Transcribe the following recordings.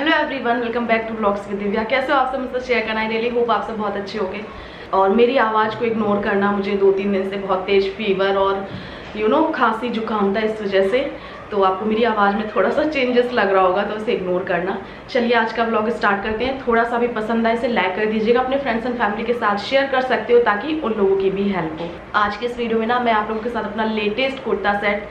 Hello everyone welcome back to blogs with Divya कैसे हो आप सब? मुझसे शेयर करना है रियली होप आप सब बहुत अच्छे होंगे। और मेरी आवाज़ को इग्नोर करना मुझे दो तीन दिन से बहुत तेज फीवर और यू you नो know, खांसी जुकाम था इस वजह से। तो आपको मेरी आवाज़ में थोड़ा सा चेंजेस लग रहा होगा तो उसे इग्नोर करना। चलिए, आज का ब्लॉग स्टार्ट करते हैं। थोड़ा सा भी पसंद आए, इसे लाइक कर दीजिएगा। अपने फ्रेंड्स एंड फैमिली के साथ शेयर कर सकते हो, ताकि उन लोगों की भी हेल्प हो। आज के इस वीडियो में ना, मैं आप लोगों के साथ अपना latest kurta set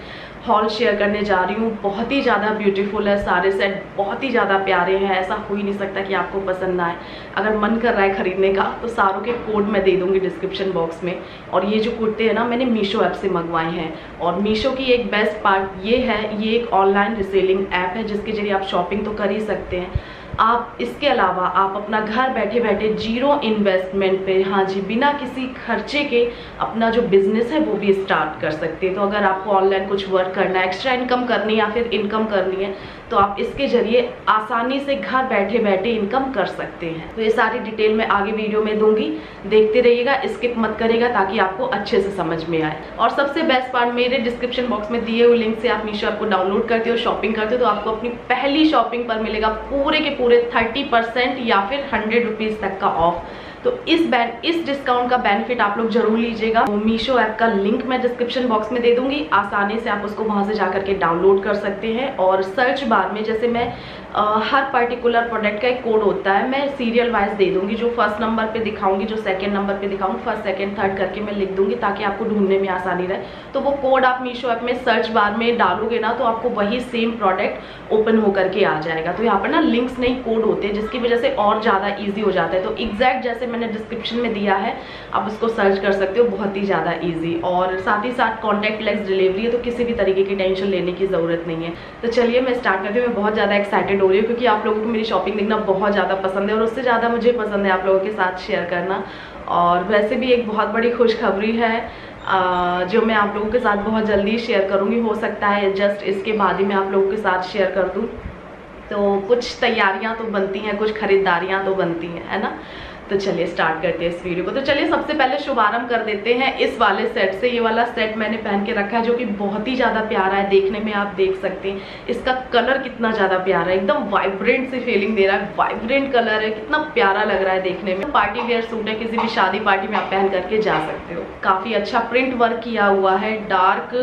haul share करने जा रही हूँ। बहुत ही ज़्यादा ब्यूटीफुल है, सारे सेट बहुत ही ज़्यादा प्यारे हैं। ऐसा हो ही नहीं सकता कि आपको पसंद ना आए। अगर मन कर रहा है ख़रीदने का तो सारों के कोड मैं दे दूँगी डिस्क्रिप्शन बॉक्स में। और ये जो कुर्ते हैं ना, मैंने मीशो ऐप से मंगवाए हैं। और मीशो की एक बेस्ट पार्ट ये है ये एक ऑनलाइन रिसेलिंग ऐप है, जिसके ज़रिए आप शॉपिंग तो कर ही सकते हैं। आप इसके अलावा आप अपना घर बैठे बैठे ज़ीरो इन्वेस्टमेंट पे हाँ जी, बिना किसी खर्चे के अपना जो बिज़नेस है वो भी स्टार्ट कर सकते हैं। तो अगर आपको ऑनलाइन कुछ वर्क करना है एक्स्ट्रा इनकम करनी है या फिर इनकम करनी है तो आप इसके ज़रिए आसानी से घर बैठे बैठे इनकम कर सकते हैं। तो ये सारी डिटेल मैं आगे वीडियो में दूँगी। देखते रहिएगा स्किप मत करेगा ताकि आपको अच्छे से समझ में आए। और सबसे बेस्ट पार्ट मेरे डिस्क्रिप्शन बॉक्स में दिए हुए लिंक से आप मीशो आपको डाउनलोड करते हो शॉपिंग करते हो तो आपको अपनी पहली शॉपिंग पर मिलेगा पूरे के पूरे थर्टी परसेंट या फिर हंड्रेड रुपीज़ तक का ऑफ़ तो इस बैन इस डिस्काउंट का बेनिफिट आप लोग ज़रूर लीजिएगा। तो मीशो ऐप का लिंक मैं डिस्क्रिप्शन बॉक्स में दे दूँगी। आसानी से आप उसको वहाँ से जाकर के डाउनलोड कर सकते हैं। और सर्च बार में जैसे मैं हर पर्टिकुलर प्रोडक्ट का एक कोड होता है। मैं सीरियल वाइज दे दूँगी, जो फ़र्स्ट नंबर पे दिखाऊँगी, जो सेकंड नंबर पे दिखाऊँगी फ़र्स्ट सेकंड थर्ड करके मैं लिख दूँगी, ताकि आपको ढूँढने में आसानी रहे। तो वो कोड आप मीशो ऐप में सर्च बार में डालोगे ना तो आपको वही सेम प्रोडक्ट ओपन होकर के आ जाएगा। तो यहाँ पर ना लिंक्स नहीं कोड होते हैं जिसकी वजह से और ज़्यादा ईजी हो जाता है। तो एग्जैक्ट जैसे मैंने डिस्क्रिप्शन में दिया है, आप उसको सर्च कर सकते हो, बहुत ही ज़्यादा ईजी और साथ ही साथ कॉन्टैक्ट लेस डिलीवरी है तो किसी भी तरीके की टेंशन लेने की ज़रूरत नहीं है। तो चलिए मैं स्टार्ट करती हूँ, मैं बहुत ज़्यादा एक्साइटेड हो रही हूँ, क्योंकि आप लोगों को मेरी शॉपिंग देखना बहुत ज़्यादा पसंद है और उससे ज़्यादा मुझे पसंद है आप लोगों के साथ शेयर करना। और वैसे भी एक बहुत बड़ी खुशखबरी है जो मैं आप लोगों के साथ बहुत जल्दी शेयर करूँगी, हो सकता है जस्ट इसके बाद ही मैं आप लोगों के साथ शेयर कर दूँ। तो कुछ तैयारियाँ तो बनती हैं, कुछ खरीदारियाँ तो बनती हैं, है ना? तो चलिए स्टार्ट करते हैं इस वीडियो को। तो चलिए सबसे पहले शुभारंभ कर देते हैं इस वाले सेट से। ये वाला सेट मैंने पहन के रखा है, जो कि बहुत ही ज़्यादा प्यारा है। देखने में आप देख सकते हैं, इसका कलर कितना ज़्यादा प्यारा है। एकदम वाइब्रेंट सी फीलिंग दे रहा है। वाइब्रेंट कलर है, कितना प्यारा लग रहा है देखने में। पार्टी वेयर सूट है, किसी भी शादी पार्टी में आप पहन करके जा सकते हो। काफ़ी अच्छा प्रिंट वर्क किया हुआ है। डार्क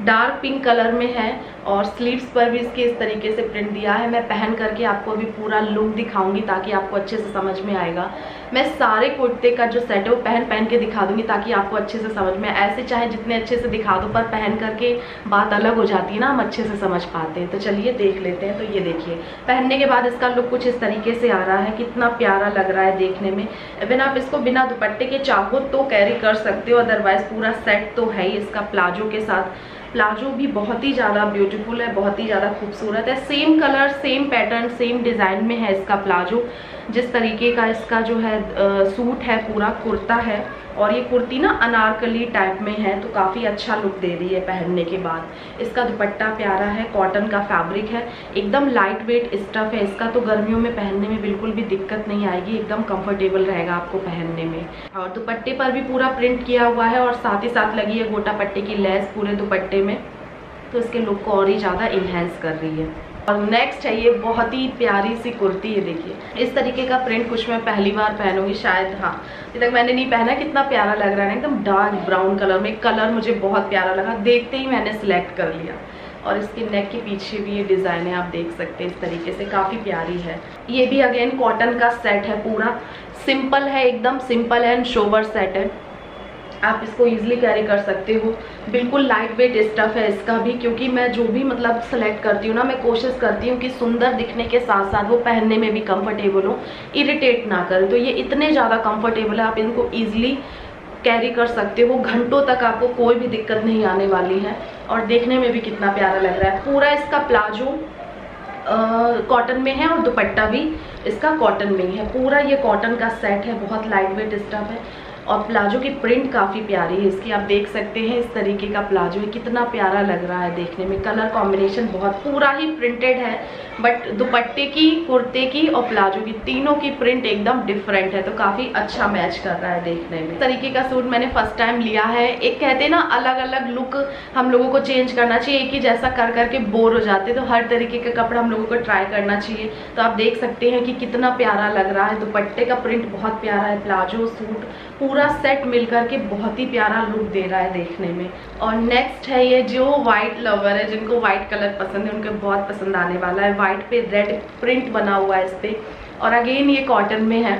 डार्क पिंक कलर में है और स्लीव्स पर भी इसके इस तरीके से प्रिंट दिया है। मैं पहन करके आपको अभी पूरा लुक दिखाऊँगी ताकि आपको अच्छे से समझ में आएगा। मैं सारे कुर्ते का जो सेट है वो पहन पहन के दिखा दूँगी ताकि आपको अच्छे से समझ में ऐसे चाहे जितने अच्छे से दिखा दो, पर पहन करके बात अलग हो जाती है ना, हम अच्छे से समझ पाते हैं। तो चलिए देख लेते हैं तो ये देखिए। पहनने के बाद इसका लुक कुछ इस तरीके से आ रहा है, कितना प्यारा लग रहा है देखने में। इवन आप इसको बिना दुपट्टे के चाहो तो कैरी कर सकते हो अदरवाइज़ पूरा सेट तो है ही इसका प्लाजो के साथ। प्लाजो भी बहुत ही ज़्यादा ब्यूटीफुल है बहुत ही ज़्यादा खूबसूरत है। Same colour same pattern same design में है इसका प्लाजो। जिस तरीके का इसका जो है आ, सूट है पूरा कुर्ता है और ये कुर्ती ना अनारकली टाइप में है तो काफ़ी अच्छा लुक दे रही है पहनने के बाद। इसका दुपट्टा प्यारा है कॉटन का फैब्रिक है एकदम लाइट वेट स्टफ़ है इसका तो गर्मियों में पहनने में बिल्कुल भी दिक्कत नहीं आएगी एकदम कंफर्टेबल रहेगा आपको पहनने में। और दुपट्टे पर भी पूरा प्रिंट किया हुआ है और साथ ही साथ लगी है गोटा पट्टे की लेस पूरे दुपट्टे में तो इसके लुक को और ही ज़्यादा इन्हेंस कर रही है। और नेक्स्ट है ये बहुत ही प्यारी सी कुर्ती है देखिए। इस तरीके का प्रिंट कुछ मैं पहली बार पहनूँगी, शायद हाँ। अभी तक मैंने नहीं पहना, कितना प्यारा लग रहा है एकदम डार्क ब्राउन कलर में। कलर मुझे बहुत प्यारा लगा, देखते ही मैंने सिलेक्ट कर लिया। और इसके नेक के पीछे भी ये डिज़ाइन है, आप देख सकते हैं इस तरीके से, काफ़ी प्यारी है। ये भी अगेन कॉटन का सेट है पूरा। सिंपल है, एकदम सिंपल एंड शोवर सेट है। आप इसको इजीली कैरी कर सकते हो। बिल्कुल लाइट वेट स्टफ़ है इसका भी, क्योंकि मैं जो भी मतलब सेलेक्ट करती हूँ ना, मैं कोशिश करती हूँ कि सुंदर दिखने के साथ साथ वो पहनने में भी कंफर्टेबल हो। इरिटेट ना करे। तो ये इतने ज़्यादा कंफर्टेबल है, आप इनको ईजिली कैरी कर सकते हो। घंटों तक आपको कोई भी दिक्कत नहीं आने वाली है। और देखने में भी कितना प्यारा लग रहा है। पूरा इसका प्लाजो कॉटन में है और दुपट्टा भी इसका कॉटन में ही है। पूरा ये कॉटन का सेट है, बहुत लाइट वेट स्टफ़ है। और प्लाजो की प्रिंट काफ़ी प्यारी है। इसकी आप देख सकते हैं इस तरीके का प्लाजो है। कितना प्यारा लग रहा है देखने में। कलर कॉम्बिनेशन बहुत पूरा ही प्रिंटेड है, बट दुपट्टे की, कुर्ते की और प्लाजो की तीनों की प्रिंट एकदम डिफरेंट है तो काफ़ी अच्छा मैच कर रहा है देखने में। तरीके का सूट मैंने फ़र्स्ट टाइम लिया है। एक कहते हैं ना अलग अलग लुक हम लोगों को चेंज करना चाहिए। एक ही जैसा कर करके बोर हो जाते तो हर तरीके का कपड़ा हम लोगों को ट्राई करना चाहिए। तो आप देख सकते हैं कि कितना प्यारा लग रहा है। दुपट्टे का प्रिंट बहुत प्यारा है, प्लाजो सूट पूरा सेट मिलकर के बहुत ही प्यारा लुक दे रहा है देखने में। और नेक्स्ट है ये जो व्हाइट लवर है, जिनको व्हाइट कलर पसंद है, उनके बहुत पसंद आने वाला है। व्हाइट पे रेड प्रिंट बना हुआ है इस पर और अगेन ये कॉटन में है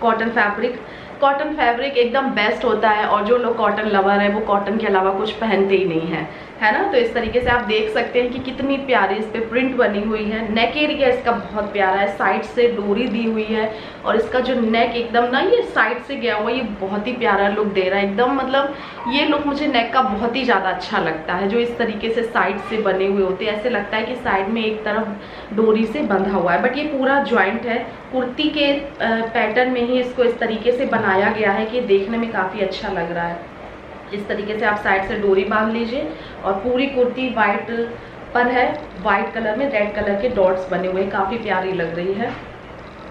कॉटन फैब्रिक कॉटन फैब्रिक एकदम बेस्ट होता है और जो लोग कॉटन लवर है, वो कॉटन के अलावा कुछ पहनते ही नहीं है है ना? तो इस तरीके से आप देख सकते हैं कि कितनी प्यारी इस पर प्रिंट बनी हुई है। नेक एरिया इसका बहुत प्यारा है साइड से डोरी दी हुई है और इसका जो नेक एकदम ना, ये साइड से गया हुआ, ये बहुत ही प्यारा लुक दे रहा है। एकदम मतलब ये लुक मुझे नेक का बहुत ही ज़्यादा अच्छा लगता है, जो इस तरीके से साइड से बने हुए होते हैं। ऐसे लगता है कि साइड में एक तरफ़ डोरी से बंधा हुआ है बट ये पूरा ज्वाइंट है। कुर्ती के पैटर्न में ही इसको इस तरीके से बनाया गया है कि देखने में काफ़ी अच्छा लग रहा है। इस तरीके से आप साइड से डोरी बाँध लीजिए और पूरी कुर्ती वाइट पर है। वाइट कलर में रेड कलर के डॉट्स बने हुए हैं। काफ़ी प्यारी लग रही है।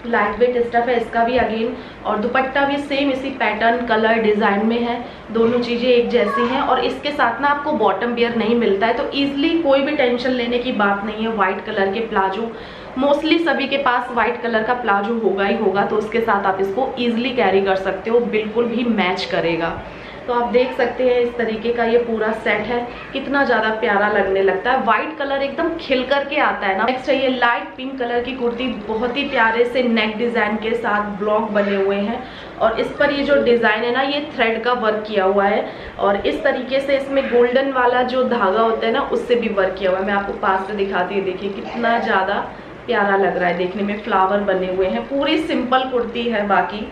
लाइट वेट स्टफ़ है। इसका भी अगेन और दुपट्टा भी सेम इसी पैटर्न कलर डिज़ाइन में है। दोनों चीज़ें एक जैसी हैं और इसके साथ ना आपको बॉटम बियर नहीं मिलता है। तो ईजिली कोई भी टेंशन लेने की बात नहीं है। वाइट कलर के प्लाजो मोस्टली सभी के पास व्हाइट कलर का प्लाजो होगा ही होगा तो उसके साथ आप इसको ईजिली कैरी कर सकते हो, बिल्कुल भी मैच करेगा। तो आप देख सकते हैं इस तरीके का ये पूरा सेट है, कितना ज़्यादा प्यारा लगने लगता है। व्हाइट कलर एकदम खिल करके आता है ना। नेक्स्ट है ये लाइट पिंक कलर की कुर्ती, बहुत ही प्यारे से नेक डिज़ाइन के साथ ब्लॉक बने हुए हैं। और इस पर ये जो डिज़ाइन है ना, ये थ्रेड का वर्क किया हुआ है। और इस तरीके से इसमें गोल्डन वाला जो धागा होता है ना, उससे भी वर्क किया हुआ है। मैं आपको पास से दिखाती हूँ, देखिए कितना ज़्यादा प्यारा लग रहा है, देखने में फ्लावर बने हुए हैं। पूरी सिंपल कुर्ती है, बाकी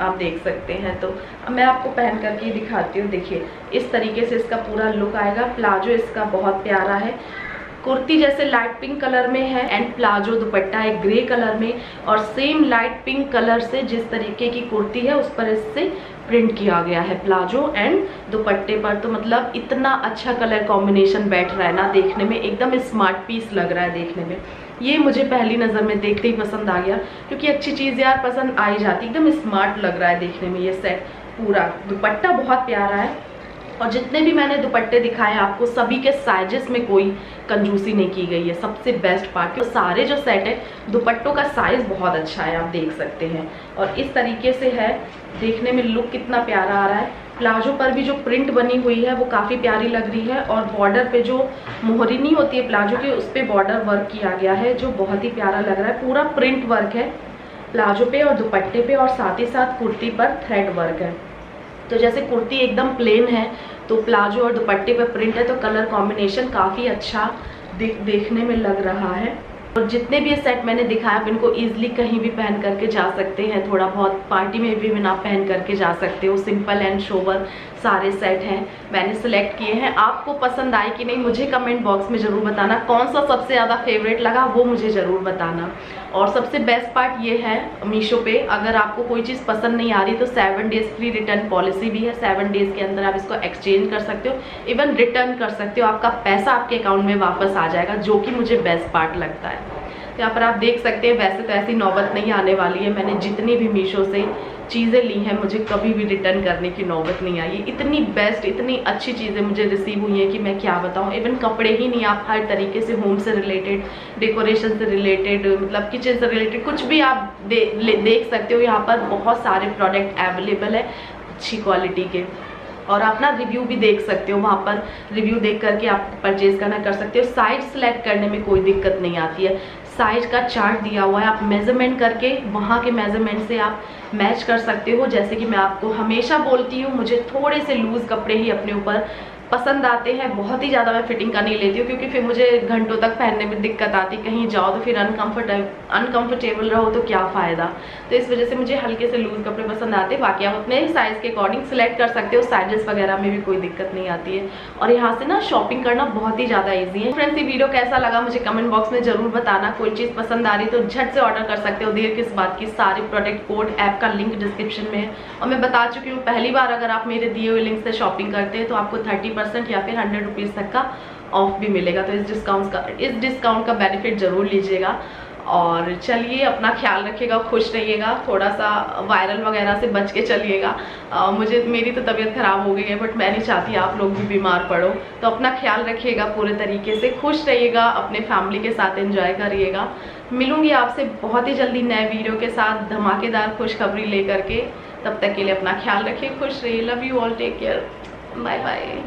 आप देख सकते हैं। तो मैं आपको पहन करके दिखाती हूँ। देखिए, इस तरीके से इसका पूरा लुक आएगा। प्लाजो इसका बहुत प्यारा है। कुर्ती जैसे लाइट पिंक कलर में है एंड प्लाजो दुपट्टा है ग्रे कलर में और सेम लाइट पिंक कलर से जिस तरीके की कुर्ती है, उस पर इससे प्रिंट किया गया है प्लाजो एंड दुपट्टे पर। तो मतलब इतना अच्छा कलर कॉम्बिनेशन बैठ रहा है ना, देखने में एकदम स्मार्ट पीस लग रहा है देखने में। ये मुझे पहली नज़र में देखते ही पसंद आ गया, क्योंकि अच्छी चीज़ यार पसंद आ ही जाती, एकदम स्मार्ट लग रहा है देखने में ये सेट पूरा। दुपट्टा बहुत प्यारा है, और जितने भी मैंने दुपट्टे दिखाए, आपको सभी के साइजेस में कोई कंजूसी नहीं की गई है। सबसे बेस्ट पार्ट तो सारे जो सेट है, दुपट्टों का साइज़ बहुत अच्छा है, आप देख सकते हैं। और इस तरीके से है, देखने में लुक कितना प्यारा आ रहा है। प्लाजो पर भी जो प्रिंट बनी हुई है, वो काफ़ी प्यारी लग रही है और बॉर्डर पे जो मोहरिनी होती है प्लाजो की, उस पर बॉर्डर वर्क किया गया है, जो बहुत ही प्यारा लग रहा है। पूरा प्रिंट वर्क है प्लाजो पे और दुपट्टे पे और साथ ही साथ कुर्ती पर थ्रेड वर्क है। तो जैसे कुर्ती एकदम प्लेन है तो प्लाजो और दुपट्टे पर प्रिंट है तो कलर कॉम्बिनेशन काफ़ी अच्छा देखने में लग रहा है। और जितने भी ये सेट मैंने दिखाया आप इनको ईजिली कहीं भी पहन करके जा सकते हैं। थोड़ा बहुत पार्टी में भी बिना पहन करके जा सकते हो। सिंपल एंड शोवर सारे सेट हैं, मैंने सेलेक्ट किए हैं। आपको पसंद आए कि नहीं, मुझे कमेंट बॉक्स में ज़रूर बताना। कौन सा सबसे ज़्यादा फेवरेट लगा, वो मुझे ज़रूर बताना। और सबसे बेस्ट पार्ट ये है मीशो पे, अगर आपको कोई चीज़ पसंद नहीं आ रही तो seven days free return policy भी है। सेवन डेज़ के अंदर आप इसको एक्सचेंज कर सकते हो। इवन रिटर्न कर सकते हो। आपका पैसा आपके अकाउंट में वापस आ जाएगा, जो कि मुझे बेस्ट पार्ट लगता है। यहाँ पर आप देख सकते हैं, वैसे तो ऐसी नौबत नहीं आने वाली है। मैंने जितनी भी मीशो से चीज़ें ली हैं मुझे कभी भी रिटर्न करने की नौबत नहीं आई। इतनी बेस्ट इतनी अच्छी चीज़ें मुझे रिसीव हुई हैं कि मैं क्या बताऊँ। इवन कपड़े ही नहीं आप हर तरीके से होम से रिलेटेड डेकोरेशन से रिलेटेड मतलब किचन से रिलेटेड कुछ भी आप दे, देख सकते हो यहाँ पर बहुत सारे प्रोडक्ट अवेलेबल है अच्छी क्वालिटी के। और आप ना रिव्यू भी देख सकते हो वहाँ पर रिव्यू देख करके आप परचेज करना कर सकते हो। साइज़ सेलेक्ट करने में कोई दिक्कत नहीं आती है। साइज़ का चार्ट दिया हुआ है। आप मेज़रमेंट करके वहाँ के मेज़रमेंट से आप मैच कर सकते हो। जैसे कि मैं आपको हमेशा बोलती हूँ, मुझे थोड़े से लूज़ कपड़े ही अपने ऊपर पसंद आते हैं, बहुत ही ज़्यादा मैं फिटिंग का नहीं लेती हूँ क्योंकि फिर मुझे घंटों तक पहनने में दिक्कत आती कहीं जाओ तो फिर अनकम्फर्टेबल अनकम्फर्टेबल रहो तो क्या फ़ायदा? तो इस वजह से मुझे हल्के से लूज़ कपड़े पसंद आते हैं। बाकी आप अपने साइज़ के अकॉर्डिंग सिलेक्ट कर सकते हो साइजेस वगैरह में भी कोई दिक्कत नहीं आती है। और यहाँ से ना शॉपिंग करना बहुत ही ज़्यादा ईजी है। फ्रेंड्स ये वीडियो कैसा लगा मुझे कमेंट बॉक्स में ज़रूर बताना। कोई चीज़ पसंद आ रही तो झट से ऑर्डर कर सकते हो। देर किस बात की सारे प्रोडक्ट कोड ऐप का लिंक डिस्क्रिप्शन में है। और मैं बता चुकी हूँ, पहली बार अगर आप मेरे दिए हुए लिंक से शॉपिंग करते हैं तो आपको थर्टी या फिर हंड्रेड रुपीज़ तक का ऑफ़ भी मिलेगा तो इस डिस्काउंट का, इस डिस्काउंट का बेनिफिट ज़रूर लीजिएगा। और चलिए, अपना ख्याल रखिएगा, खुश रहिएगा थोड़ा सा वायरल वगैरह से बच के चलिएगा। मुझे, मेरी तो तबीयत ख़राब हो गई है बट मैं नहीं चाहती आप लोग भी बीमार पड़ो। तो अपना ख्याल रखिएगा पूरे तरीके से, खुश रहिएगा, अपने फैमिली के साथ एंजॉय करिएगा। मिलूँगी आपसे बहुत ही जल्दी नए वीडियो के साथ, धमाकेदार खुशखबरी लेकर के। तब तक के लिए अपना ख्याल रखिए, खुश रहिए love you all take care bye bye